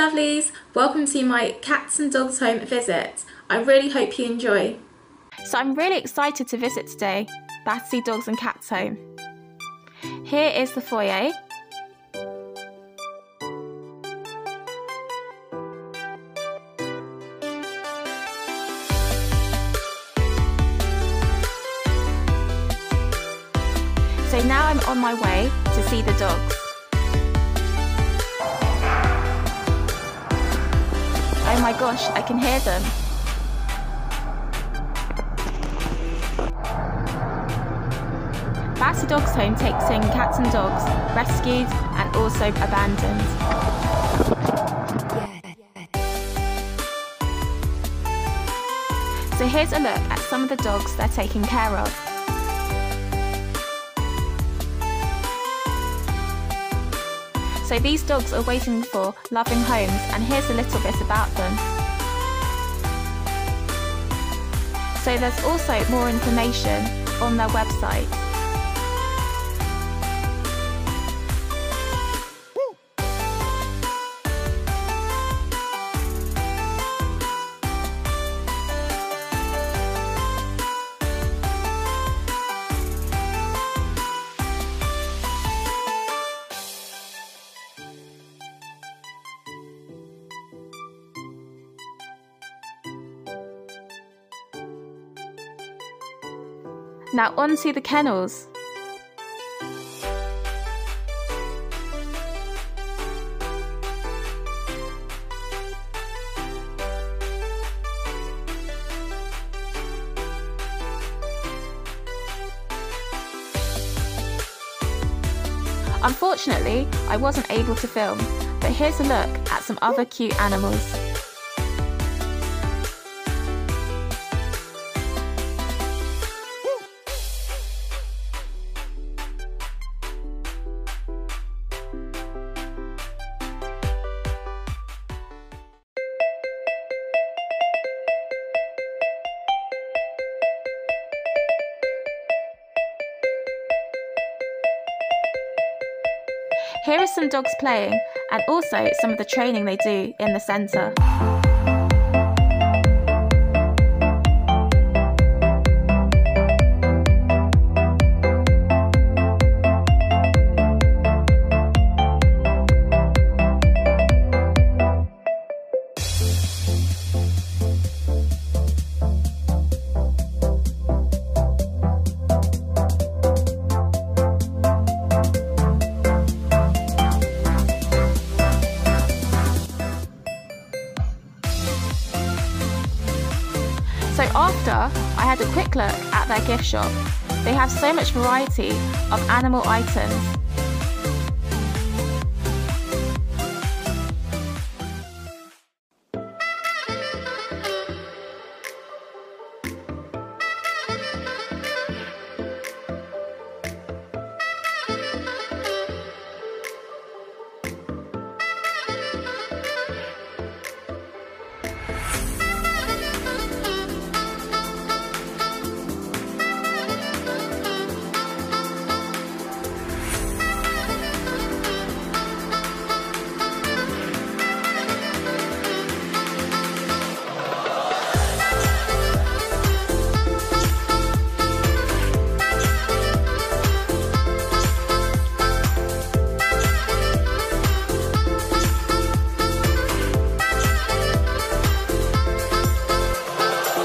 lovelies, welcome to my Cats and Dogs Home visit. I really hope you enjoy. So I'm really excited to visit today, Battersea Dogs and Cats Home. Here is the foyer. So now I'm on my way to see the dogs. Oh my gosh, I can hear them. Battersea Dogs Home takes in cats and dogs, rescued and also abandoned. So here's a look at some of the dogs they're taking care of. So these dogs are waiting for loving homes and here's a little bit about them. So there's also more information on their website. Now on to the kennels. Unfortunately, I wasn't able to film, but here's a look at some other cute animals. Here are some dogs playing and also some of the training they do in the centre. After, I had a quick look at their gift shop. They have so much variety of animal items.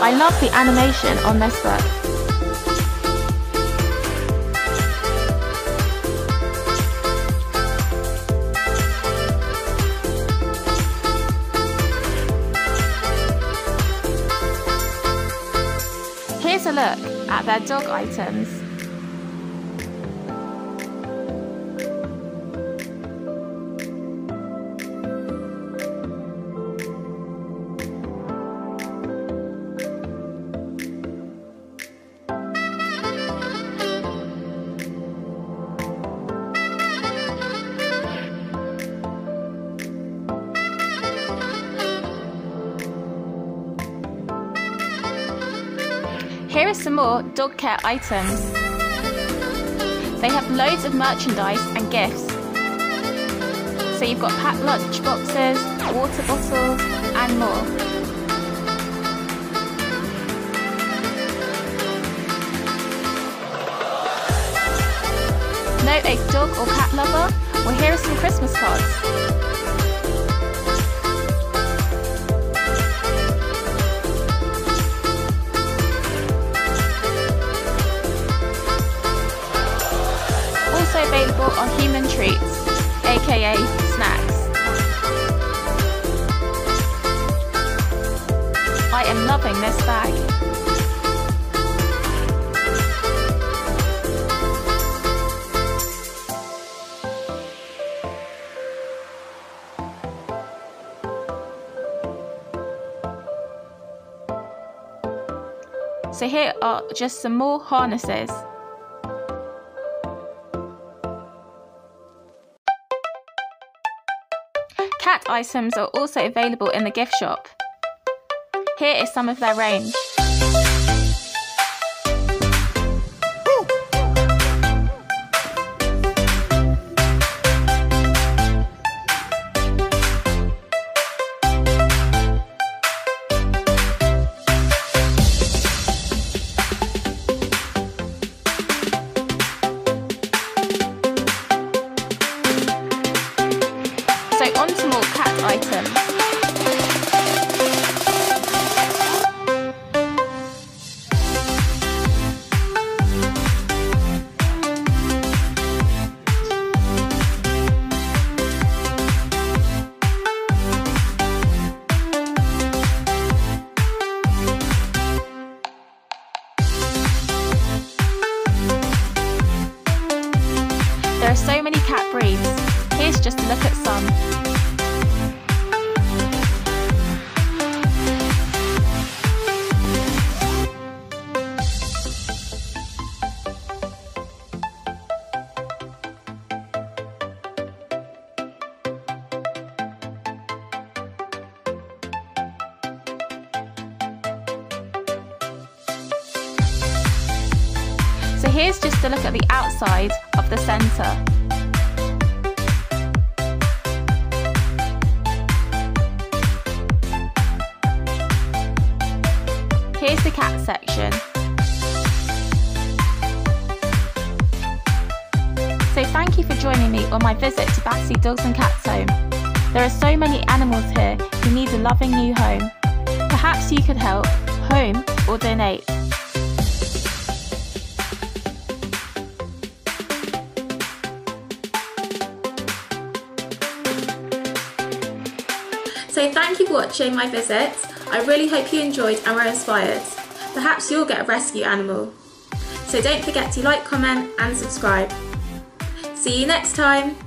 I love the animation on this book. Here's a look at their dog items. Here are some more dog care items. They have loads of merchandise and gifts. So you've got packed lunch boxes, water bottles, and more. Know a dog or cat lover? Well, here are some Christmas cards. Available on Human Treats, aka snacks. I am loving this bag. So here are just some more harnesses. Items are also available in the gift shop. Here is some of their range. Are so many cat breeds. Here's just a look at some. So here's just a look at the outside of the centre. Here's the cat section. So thank you for joining me on my visit to Battersea Dogs and Cats Home. There are so many animals here who need a loving new home. Perhaps you could help, home or donate. So thank you for watching my visit. I really hope you enjoyed and were inspired. Perhaps you'll get a rescue animal. So don't forget to like, comment and subscribe. See you next time.